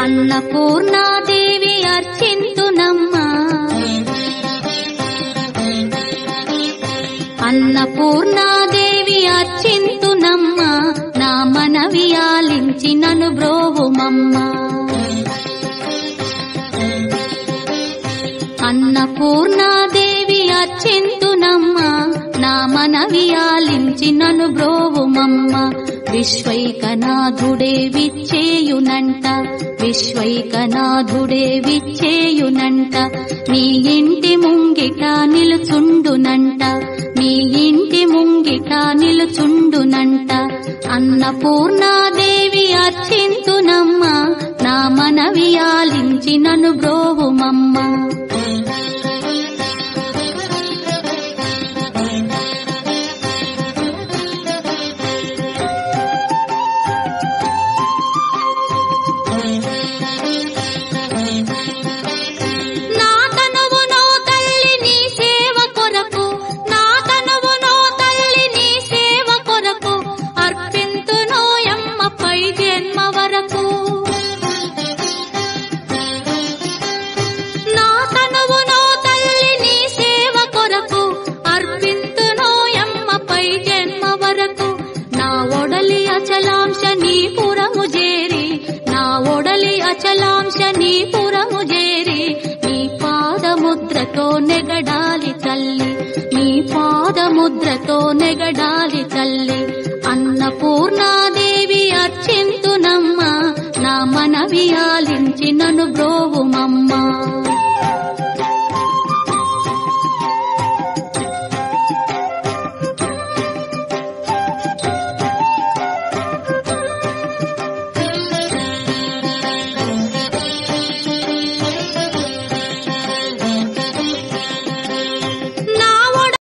అన్నపూర్ణాదేవి అర్చింతునమ్మా. అన్నపూర్ణాదేవి అర్చింతునమ్మా. నా మనవి ఆలించి నను బ్రోవుమమ్మా. అన్నపూర్ణాదేవి అర్చి నా ఆలించి నను బ్రోవుమమ్మ విశ్వైకనాథుడే విచ్చేయునంట. విశ్వైకనాథుడే విచ్చేయునంట. నీ ఇంటి ముంగిట నిలుచుండునంట. నీ ఇంటి ముంగిట నిలుచుండునంట. అన్నపూర్ణాదేవి అర్చింతునమ్మ. నా మనవి ఆలించి నను బ్రోవుమమ్మ పాదముద్రతో నెగడాలి తల్లి. నీ పాదముద్రతో నెగడాలి తల్లి. అన్నపూర్ణాదేవి అర్చింతునమ్మ. నా మనవి ఆలించి నను బ్రోవుమమ్మా